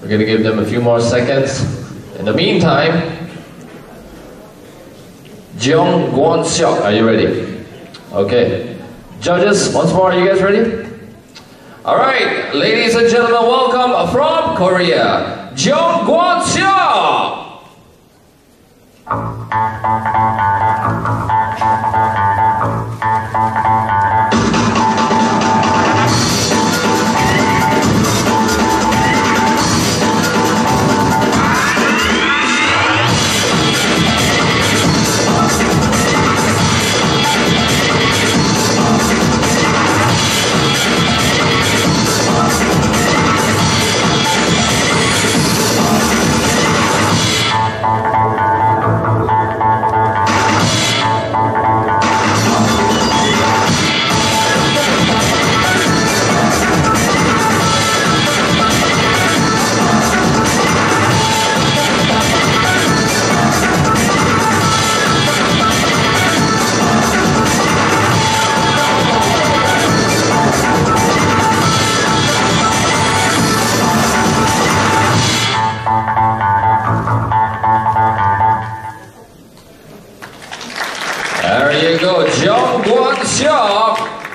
We're going to give them a few more seconds. In the meantime, Jeong Gwon Seok, are you ready? Okay. Judges, once more, are you guys ready? All right, ladies and gentlemen, welcome from Korea, Jeong Gwon Seok. There you go, Jung Guan Xiang.